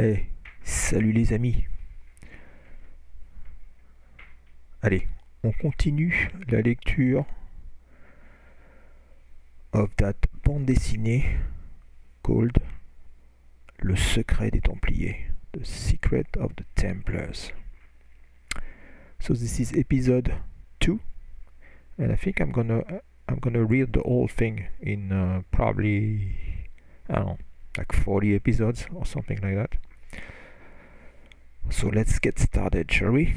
Hey, salut les amis. Allez, on continue la lecture of that bande dessinée called Le secret des Templiers, The Secret of the Templars. So this is episode 2 and I think I'm gonna I'm gonna read the whole thing in uh, probably I don't know like 40 episodes or something like that. So let's get started, shall we?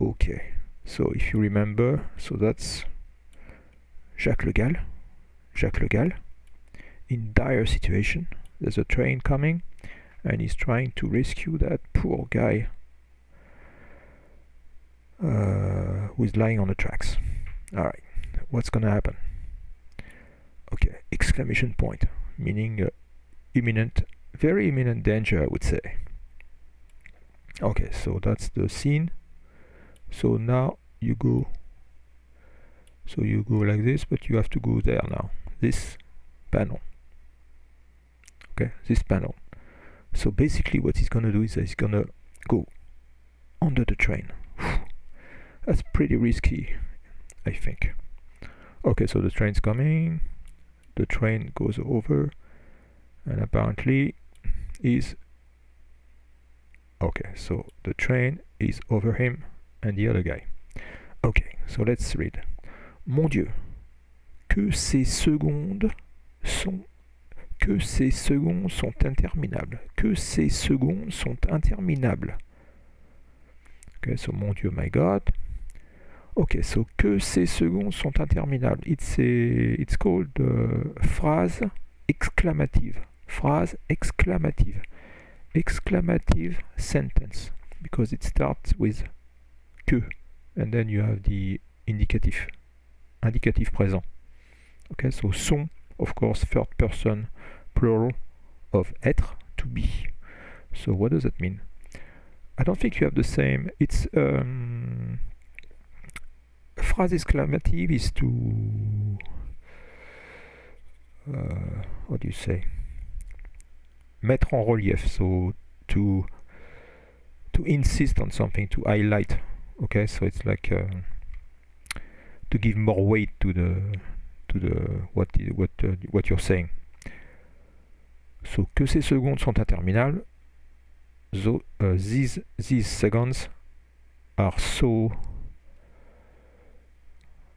Okay, so if you remember, so that's Jacques Le Gall. Jacques Le Gall in dire situation. There's a train coming and he's trying to rescue that poor guy uh, who is lying on the tracks. Alright, what's gonna happen? Okay, exclamation point, meaning uh, imminent very imminent danger I would say. Okay so that's the scene. So now you go so you go like this but you have to go there now. This panel. Okay this panel. So basically what he's gonna do is he's gonna go under the train. That's pretty risky I think. Okay so the train's coming. The train goes over and apparently is okay so the train is over him and the other guy. Okay so let's read. Mon dieu que ces secondes sont que ces secondes sont interminables que ces secondes sont interminables. Okay so mon dieu my god. Okay so que ces secondes sont interminables. It's a it's called uh, phrase exclamative phrase exclamative. Exclamative sentence because it starts with que and then you have the indicative indicative présent okay so sont of course third person plural of être to be. So what does that mean? I don't think you have the same. It's um, phrase exclamative is to uh, what do you say mettre en relief. So to to insist on something to highlight. Okay so it's like uh, to give more weight to the to the what what uh, what you're saying. So que ces secondes sont interminables so, uh, these these seconds are so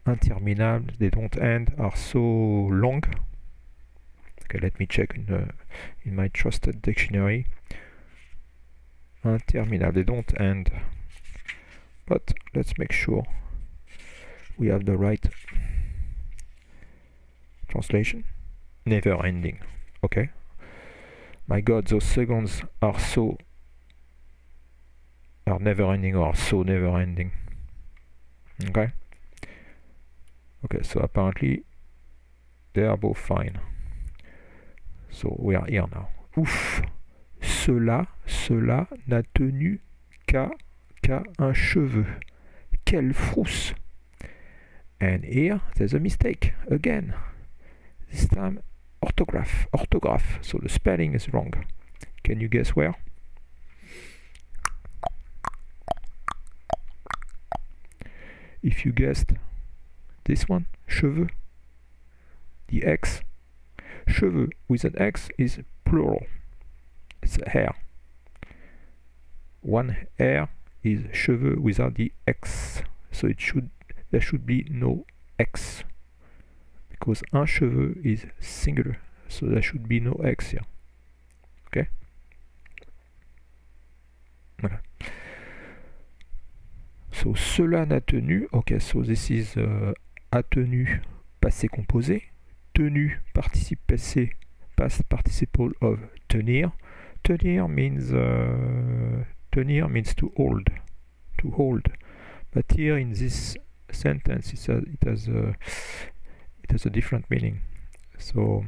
interminables they don't end are so long okay let me check in the in my trusted dictionary. Interminable they don't end. But let's make sure we have the right translation. Never ending. Okay. My god those seconds are so are never ending or so never ending. Okay. Okay so apparently they are both fine So we are here now. Ouf Cela, cela n'a tenu qu'à un cheveu. Quelle frousse And here there's a mistake again. This time orthograph, orthograph. So the spelling is wrong. Can you guess where? If you guessed this one, cheveux, the X Cheveux with an X is plural. It's hair. One hair is cheveux without the X. So it should there should be no X. Because un cheveu is singular. So there should be no X here. Okay? Voilà. So cela n'a tenu. Okay, so this is uh, a tenu passé composé. Tenu participe passé past participle of tenir. Tenir means uh, tenir means to hold to hold. But here in this sentence it has, it has a it has a different meaning. So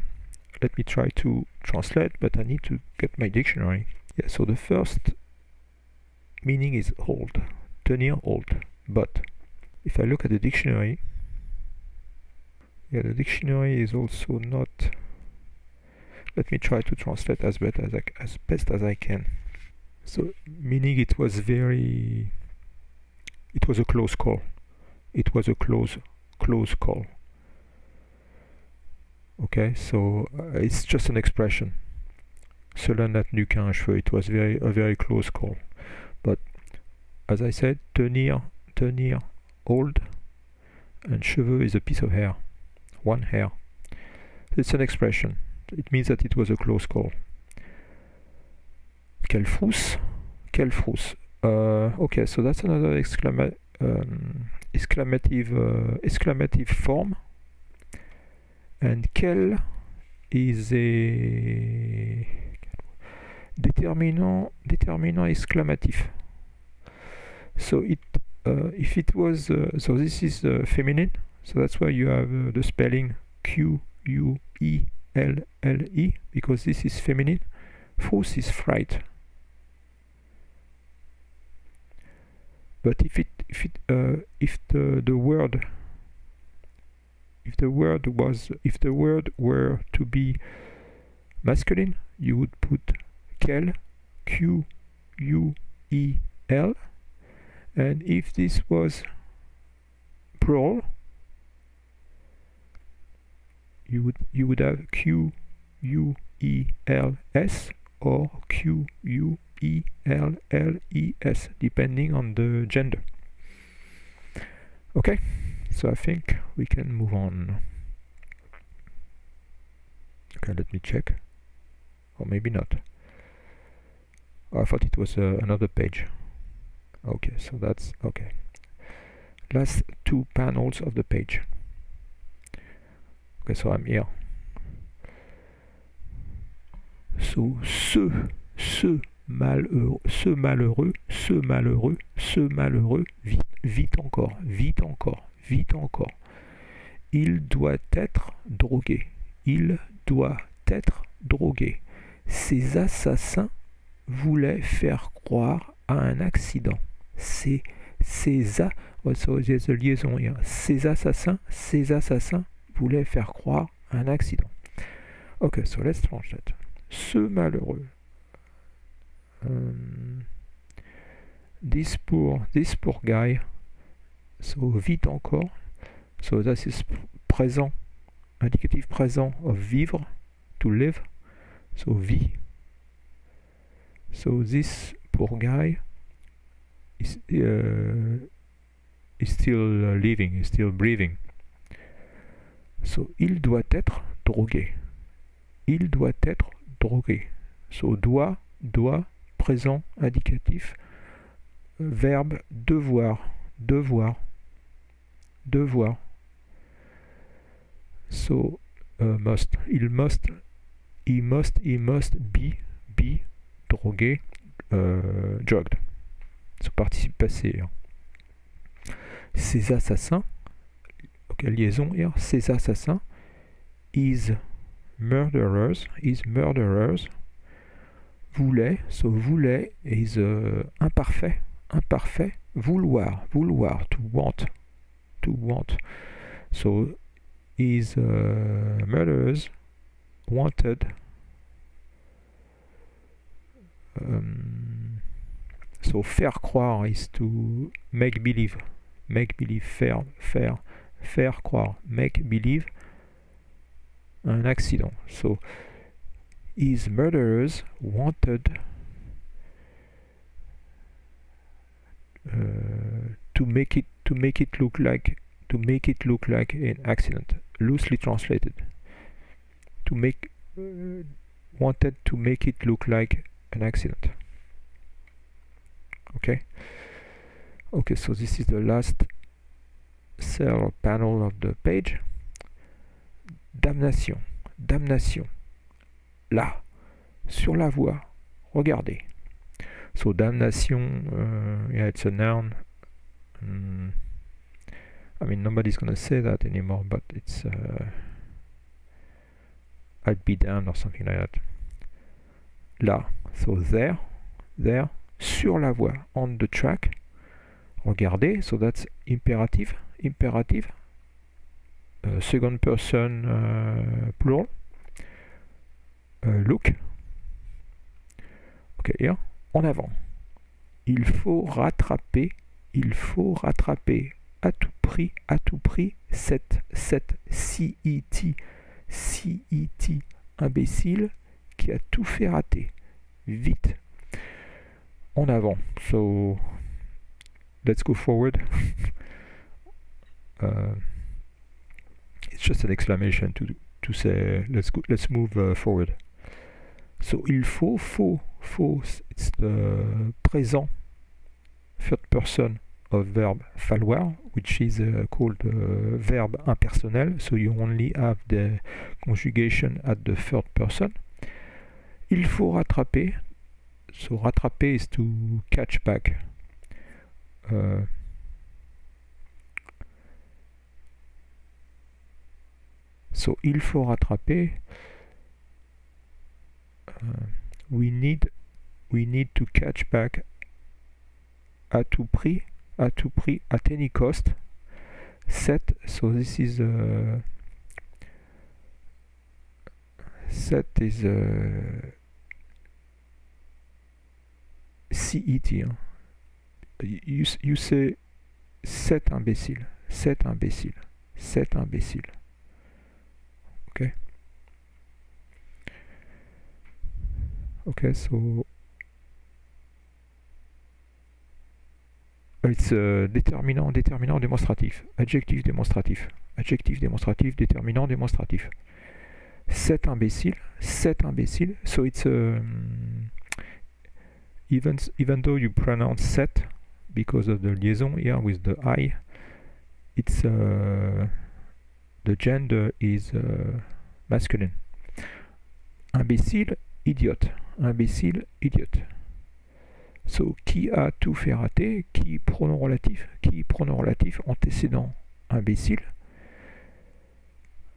let me try to translate but I need to get my dictionary. Yeah so the first meaning is hold. Tenir hold. But if I look at the dictionary yeah the dictionary is also not let me try to translate as best as I, as best as I can. So meaning it was very it was a close call. It was a close close call. Okay, so uh, it's just an expression. Cela n'a tenu qu'un cheveu. It was very a very close call. But as I said, tenir tenir hold and cheveux is a piece of hair. One hair. It's an expression. It means that it was a close call. Quelle frousse? Quelle frousse? Uh, okay, so that's another exclama um, exclamative uh, exclamative form. And quel is a déterminant déterminant exclamatif. So it uh, if it was uh, so this is uh, feminine. So that's why you have uh, the spelling Q U E L L E because this is feminine. Fausse is fright. But if it if it uh, if the the word if the word was if the word were to be masculine, you would put quel Q U E L, and if this was plural, you would you would have Q U E L S or Q U E L L E S depending on the gender. Okay, so I think we can move on. Okay, let me check. Or maybe not. Oh, I thought it was uh, another page. Okay, so that's okay. Last two panels of the page. I'm here. So, ce, ce malheureux, ce malheureux, ce malheureux, ce malheureux, vite, vite encore, vite encore, vite encore. Il doit être drogué. Il doit être drogué. Ces assassins voulaient faire croire à un accident. Ces, ces, a, oh, here. ces assassins, ces assassins voulaient faire croire un accident. Ok, so let's translate. Ce malheureux. Um, this poor, this poor guy. So vite encore. So that is présent, indicatif présent of vivre, to live. So vie. So this poor guy is, uh, is still living, is still breathing. So il doit être drogué. Il doit être drogué. So doit, doit, présent, indicatif, verbe devoir, devoir, devoir. So uh, must, il must, he must, he must be, be, drogué, uh, drugged. So participe passé. Hein. Ces assassins, ok, liaison here, ces assassins, is murderers, is murderers, voulait, so voulait is uh, imparfait, imparfait, vouloir, vouloir, to want, to want. So is uh, murderers wanted um, so faire croire is to make believe make believe faire faire faire croire make believe un accident. So his murderers wanted uh, to make it to make it look like to make it look like an accident. Loosely translated. To make uh, wanted to make it look like an accident. Okay? Okay so this is the last cell panel of the page. Damnation damnation. Là sur la voie regardez. So damnation uh, yeah it's a noun. Mm, I mean nobody's gonna say that anymore but it's uh, I'd be damned or something like that. Là so there there sur la voie on the track. Regardez so that's imperative imperative uh, second person uh, plural uh, look. Ok, here. En avant. Il faut rattraper, il faut rattraper à tout prix, à tout prix, cette, cette CET, CET, imbécile, qui a tout fait rater. Vite. En avant. So, let's go forward. uh, it's just an exclamation to, to say, let's, go, let's move uh, forward. So, il faut, faut, faut, it's the present third person of verb falloir, which is uh, called uh, verb impersonnel, so you only have the conjugation at the third person. Il faut rattraper, so rattraper is to catch back. Uh, so il faut rattraper. Uh, we need we need to catch back à tout prix à tout prix at any cost set so this is uh, set is uh, CET hein. you, you say set imbécile set imbécile set imbécile ok ok so it's uh, déterminant, déterminant, démonstratif. Adjectif démonstratif. Adjectif démonstratif, déterminant, démonstratif. Cet imbécile, cet imbécile. So it's um, even even though you pronounce set because of the liaison here with the I, it's uh, the gender is uh, masculine. Imbécile, idiote. Imbécile, idiote. So, qui a tout fait rater? Qui pronom relatif? Qui pronom relatif? Antécédent imbécile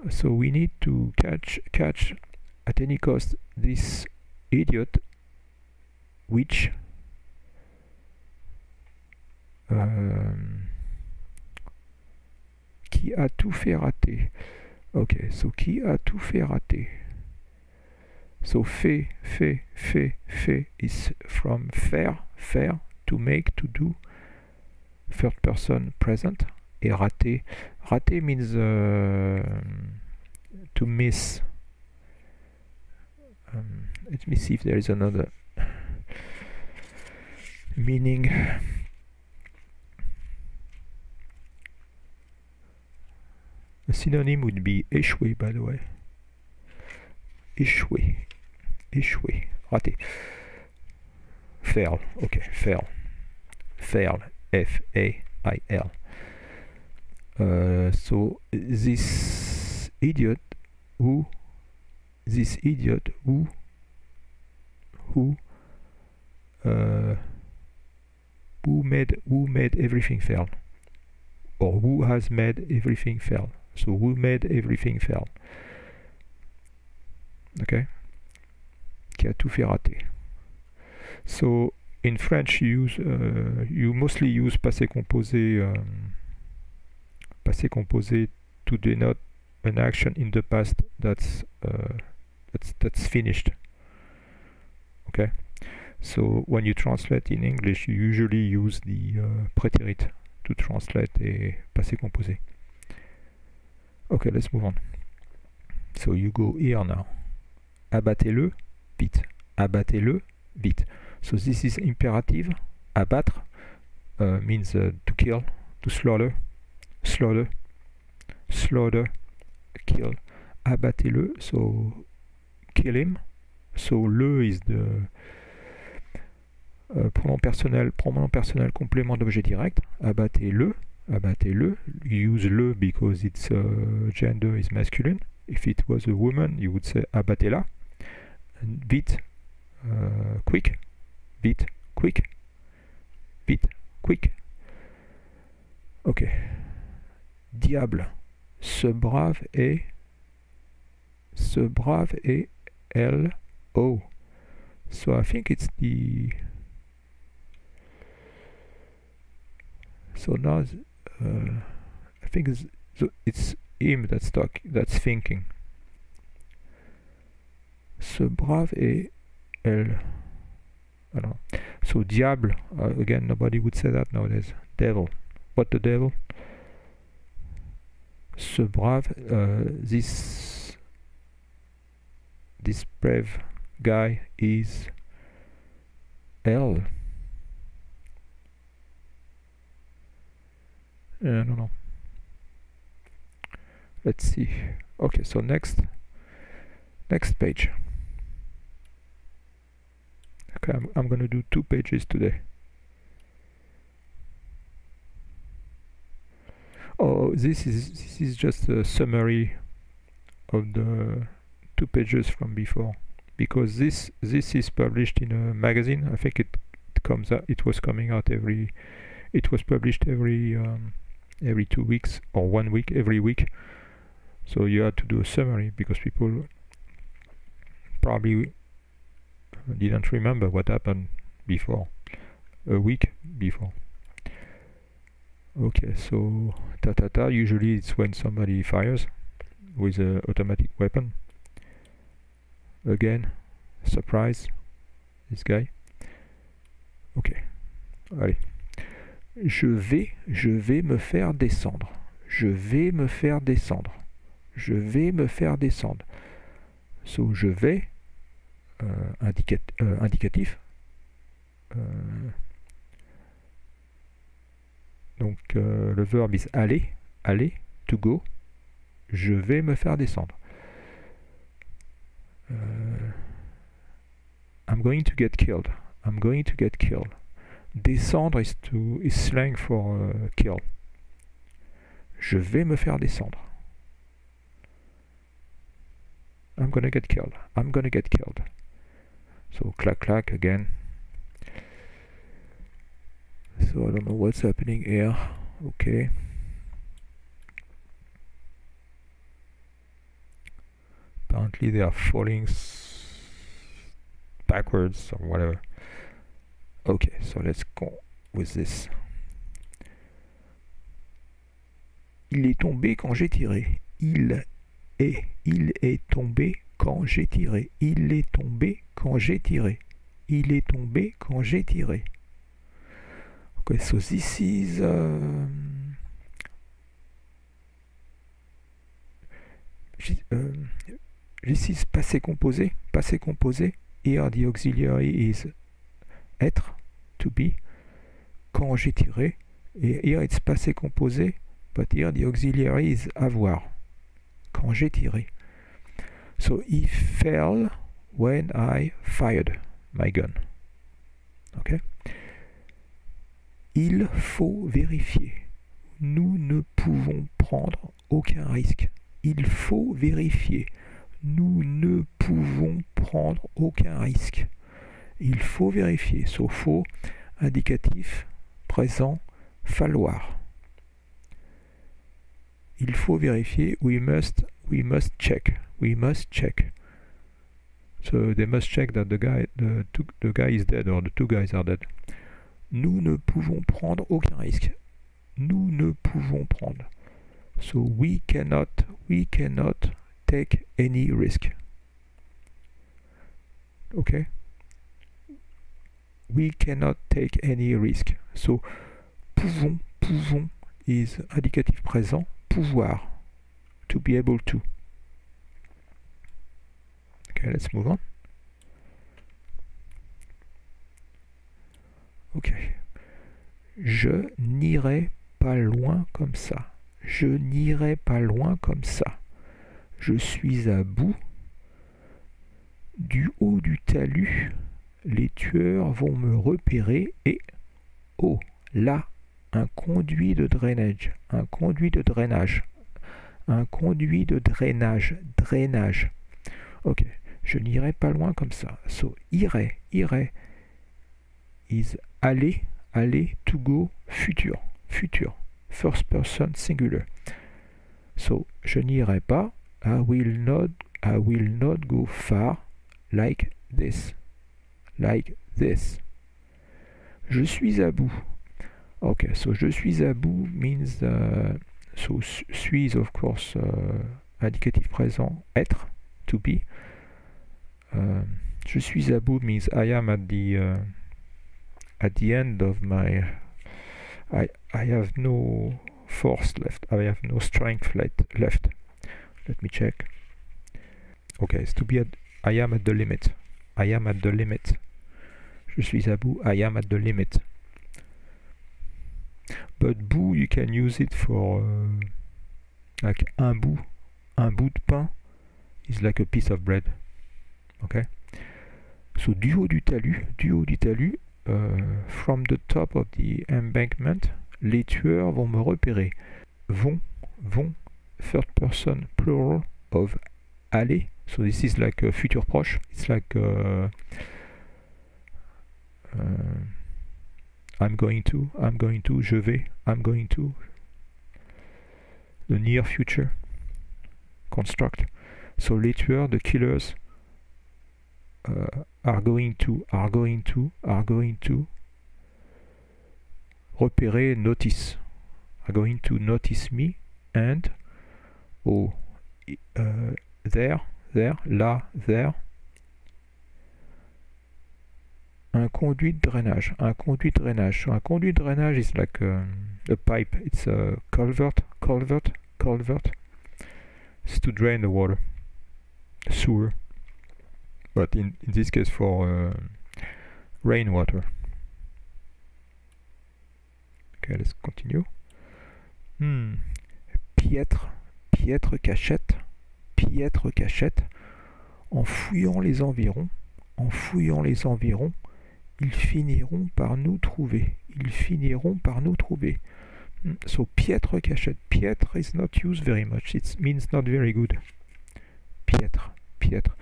So we need to catch catch at any cost this idiot which um, qui a tout fait rater. Ok, so qui a tout fait rater. So fait, fait, fait, fait is from faire, faire, to make, to do, third person present. Et rater, rater means uh, to miss. Um, let me see if there is another meaning. A synonym would be échouer, by the way. Échouer. Échouer. Raté. Fail. Ok. Fail. Fail. F-A-I-L. Uh, so this idiot who this idiot who who uh, who made who made everything fail or who has made everything fail so who made everything fail okay? Qui a tout fait rater. So in French you use uh, you mostly use passé composé um, passé composé to denote an action in the past that's uh, that's that's finished. Okay? So when you translate in English you usually use the uh, prétérit to translate a passé composé okay let's move on. So you go here now. Abattez-le vite. Abattez-le vite. So this is imperative. Abattre uh, means uh, to kill to slaughter. Slaughter. Slaughter. Kill. Abattez-le. So kill him. So le is the uh, pronom personnel pronom personnel complément d'objet direct. Abattez-le abattez-le use le because its uh, gender is masculine. If it was a woman you would say abattez-la. Vite uh, quick vite quick vite quick. Ok. Diable. Ce brave est ce brave est L O. So I think it's the so now uh, I think it's, it's him that's talk that's thinking Ce brave est elle. I don't. So diable, uh, again, nobody would say that nowadays. Devil. What the devil? Ce brave, uh, this this brave guy is L. I don't know. Let's see. Okay, so next, next page. Okay, I'm, I'm gonna do two pages today. Oh, this is this is just a summary of the two pages from before because this this is published in a magazine. I think it, it comes out. It was coming out every. It was published every um, every two weeks or one week every week. So you had to do a summary because people probably didn't remember what happened before a week before. Okay so ta ta ta usually it's when somebody fires with an automatic weapon. Again surprise this guy. Ok allez je vais je vais me faire descendre. Je vais me faire descendre. Je vais me faire descendre. So je vais euh, euh, indicatif. Euh, donc le verbe is aller aller to go. Je vais me faire descendre. I'm going to get killed. I'm going to get killed descendre is, to, is slang for uh, kill. Je vais me faire descendre. I'm gonna get killed. I'm gonna get killed. So clack clack again. So I don't know what's happening here. Okay. Apparently they are falling backwards or whatever okay so let's go with this. Il est tombé quand j'ai tiré. Il est il est tombé quand j'ai tiré. Il est tombé quand j'ai tiré. Il est tombé quand j'ai tiré. Okay so this is uh, this is passé composé passé composé. Here the auxiliary is être to be quand j'ai tiré et here it's passé composé but here the auxiliary is avoir quand j'ai tiré. So he fell when I fired my gun. Ok? Il faut vérifier. Nous ne pouvons prendre aucun risque. Il faut vérifier. Nous ne pouvons prendre aucun risque il faut vérifier sauf faux indicatif présent falloir. Il faut vérifier we must we must check we must check. So they must check that the guy the, two, the guy is dead or the two guys are dead. Nous ne pouvons prendre aucun risque. Nous ne pouvons prendre. So we cannot we cannot take any risk. Okay we cannot take any risk. So pouvons pouvons is indicatif présent pouvoir to be able to. Okay let's move on. Ok. Je n'irai pas loin comme ça. Je n'irai pas loin comme ça. Je suis à bout du haut du talus les tueurs vont me repérer et oh là un conduit de drainage un conduit de drainage un conduit de drainage drainage. Ok je n'irai pas loin comme ça. So irai irai. Is aller aller to go futur futur. First person singular. So je n'irai pas. I will not I will not go far like this like this je suis à bout okay so je suis à bout means uh, so suis of course uh, indicatif présent être to be uh, je suis à bout means I am at the uh, at the end of my I I have no force left. I have no strength left. left. Let me check. Okay, it's to be at I am at the limit. I am at the limit. Je suis à bout. I am at the limit. But bout, you can use it for uh, like un bout. Un bout de pain is like a piece of bread. Okay. So du haut du talus, du haut du talus, uh, from the top of the embankment, les tueurs vont me repérer. Vont, vont, third person plural of aller. So this is like a future proche. It's like uh, I'm going to, I'm going to, je vais, I'm going to. The near future construct. So later the killers, uh, are going to, are going to, are going to repérer, notice, are going to notice me and oh, uh, there, there, là, there. Un conduit de drainage, un conduit de drainage. Un conduit de drainage is like um, a pipe. It's a culvert, culvert, culvert. It's to drain the water, sewer. But in, in this case for uh, rainwater. Okay, let's continue. Hmm. Piètre, piètre cachette, piètre cachette. En fouillant les environs, en fouillant les environs, ils finiront par nous trouver. Ils finiront par nous trouver. Hmm, So piètre cachette. Piètre is not used very much. It means not very good. Piètre, piètre.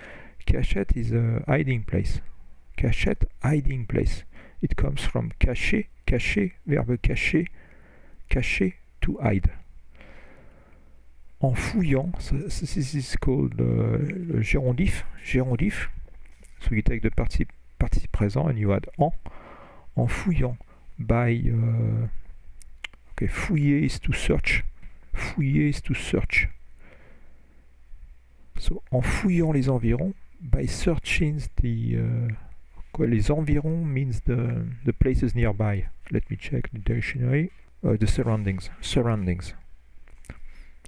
Cachette is a hiding place. Cachette, hiding place. It comes from cacher, cacher, verbe cacher, cacher, to hide. En fouillant, this is called uh, le gérondif, gérondif. You take the participe, participe présent and you add en. En fouillant, by, uh, okay, fouiller is to search. Fouiller is to search. So, en fouillant les environs, by searching the uh, quoi, les environs means the the places nearby. Let me check the dictionary. Uh, the surroundings, surroundings.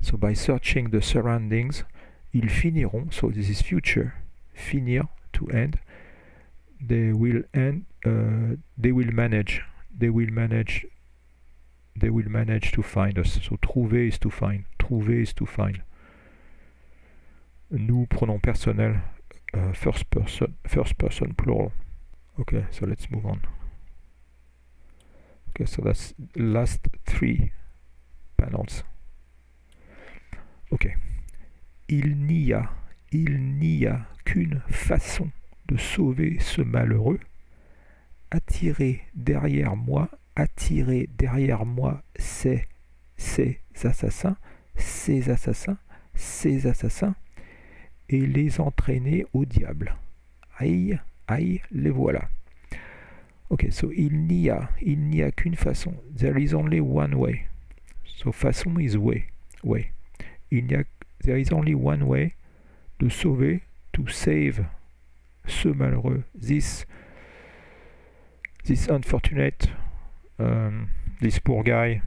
So by searching the surroundings, ils finiront. So this is future. Finir to end. They will end. Uh, they will manage. They will manage. They will manage to find us. So trouver is to find. Trouver is to find. Nous pronom personnel uh, first person first person plural okay so let's move on okay so that's last three panels ok il n'y a il n'y a qu'une façon de sauver ce malheureux attirer derrière moi attirer derrière moi ces ces assassins ces assassins ces assassins et les entraîner au diable. Aïe, aïe, les voilà. Ok, so il n'y a, il n'y a qu'une façon. There is only one way. So façon is way, way. Il n'y a, there is only one way de sauver, to save ce malheureux, this, this unfortunate, um, this poor guy,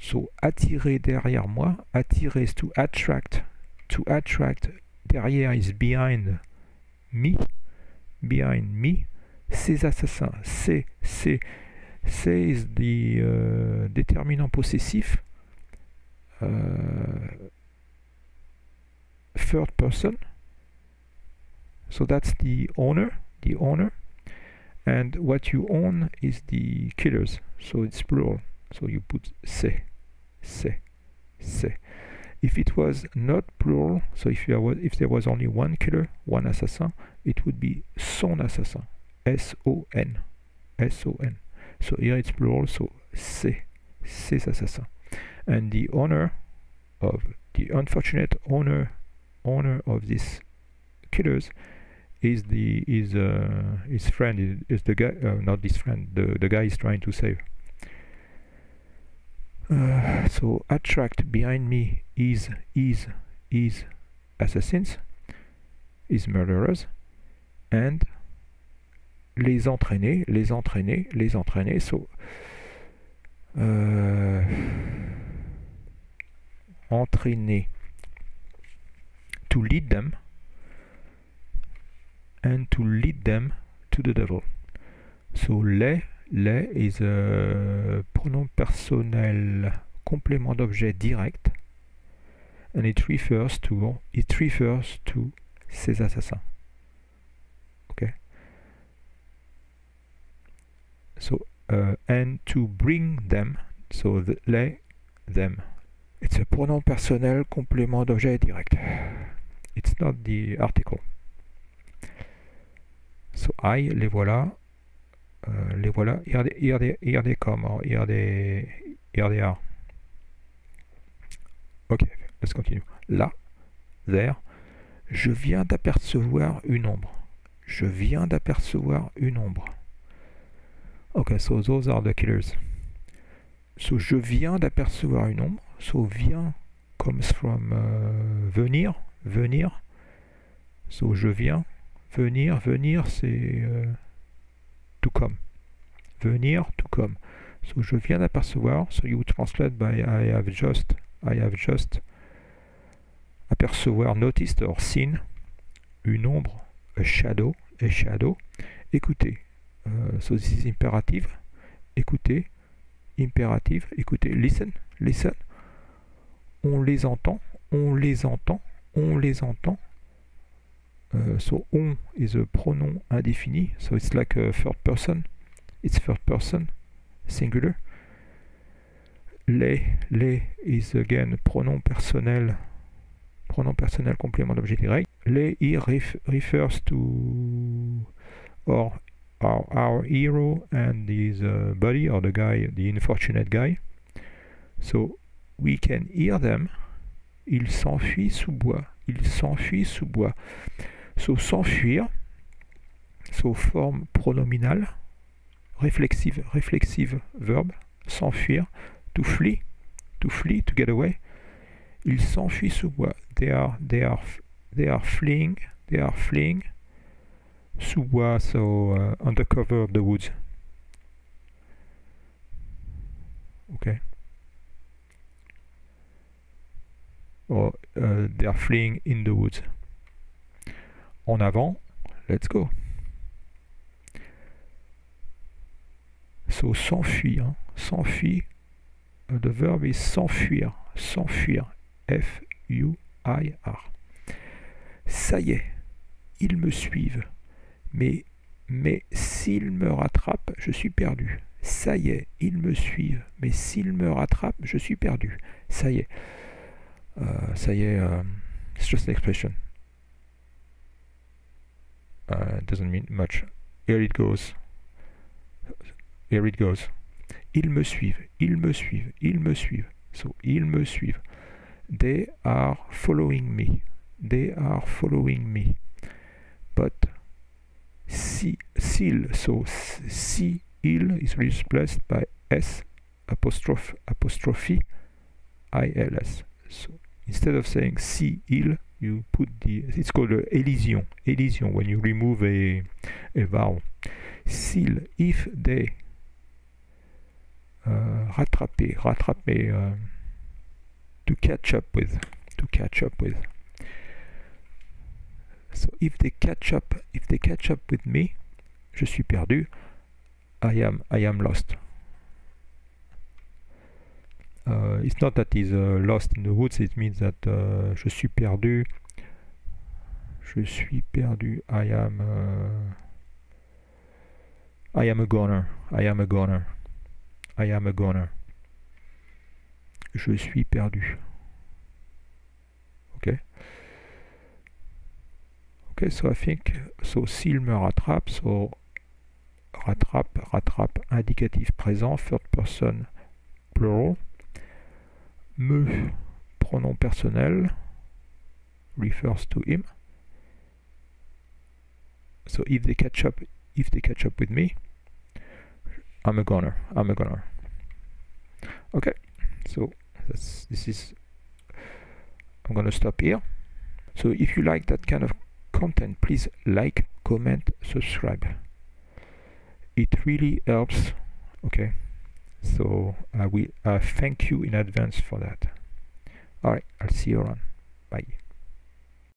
So attirer derrière moi, attirer is to attract, to attract derrière is behind me, behind me. Ces assassins, c'est, c'est, c'est is the uh, déterminant possessif. Uh, third person. So that's the owner, the owner. And what you own is the killers. So it's plural. So you put c'est, c'est, c'est. If it was not plural, so if there was, if there was only one killer, one assassin, it would be son assassin, S-O-N, S-O-N. So here it's plural, so c'est, ses assassins. And the owner of, the unfortunate owner, owner of these killers is the, is uh, his friend, is, the guy, uh, not this friend, the, the guy is trying to save. Uh, so attract behind me is is is assassins, is murderers, and les entraîner, les entraîner, les entraîner. So, euh, entraîner. To lead them and to lead them to the devil. So les, les is a pronom personnel complément d'objet direct and it refers to it refers to ces assassins. Okay. So uh, and to bring them, so the, les them. It's a pronom personnel complément d'objet direct. It's not the article. So I, les voilà. Euh, les voilà. Here they, here they, here they come, or here they, are. Ok, let's continue. Là, there, je viens d'apercevoir une ombre. Je viens d'apercevoir une ombre. Ok, so those are the killers. So je viens d'apercevoir une ombre. So vient comes from uh, venir, venir. So je viens, venir, venir c'est uh, to come. Venir, to come. So je viens d'apercevoir. So you translate by I have just, I have just apercevoir, noticed or seen, une ombre, a shadow, a shadow. Écoutez, uh, so this is imperative. Écoutez, impérative. Écoutez, listen, listen. On les entend, on les entend, on les entend. Uh, so on is a pronoun indéfini, so it's like a third person. It's third person, singular. Les, les is again pronom personnel pronom personnel complément d'objet direct. Les here ref, refers to or our, our hero and his uh, buddy or the guy, the unfortunate guy. So we can hear them. Il s'enfuit sous bois. Il s'enfuit sous bois. So s'enfuir. So forme pronominale. Réflexive, réflexive verbe. S'enfuir. To flee. To flee, to get away. Il s'enfuit sous bois. They are, they are, they are fleeing. They are fleeing. Sous bois, so uh, under cover of the woods. Okay. Or uh, they are fleeing in the woods. En avant, let's go. So s'enfuir, hein. s'enfuir. Uh, the verb is s'enfuir, s'enfuir. F-U-I-R. Ça y est, ils me suivent. Mais, mais s'ils me rattrapent, je suis perdu. Ça y est, ils me suivent. Mais s'ils me rattrapent, je suis perdu. Ça y est. Ça y est, it's just an expression. Uh, doesn't mean much. Here it goes. Here it goes. Ils me suivent, ils me suivent, ils me suivent. So, ils me suivent. They are following me. They are following me. But si, s'il, so si il is replaced by s apostrophe apostrophe ils. So instead of saying si il, you put the it's called a elision. Elision when you remove a a vowel. S'il, if they uh, rattraper, rattraper. Uh, to catch up with to catch up with so if they catch up if they catch up with me je suis perdu I am I am lost uh, it's not that he's uh, lost in the woods it means that uh, je suis perdu je suis perdu I am uh, I am a goner I am a goner I am a goner je suis perdu. Ok? Ok, so I think, so s'il me rattrape, so rattrape, rattrape, indicatif présent, third person, plural. Me, pronom personnel, refers to him. So if they catch up, if they catch up with me, I'm a goner, I'm a goner. Okay, so this is I'm gonna stop here So if you like that kind of content, please like, comment, subscribe. It really helps. Okay. So I will uh, thank you in advance for that. All right. I'll see you around. Bye.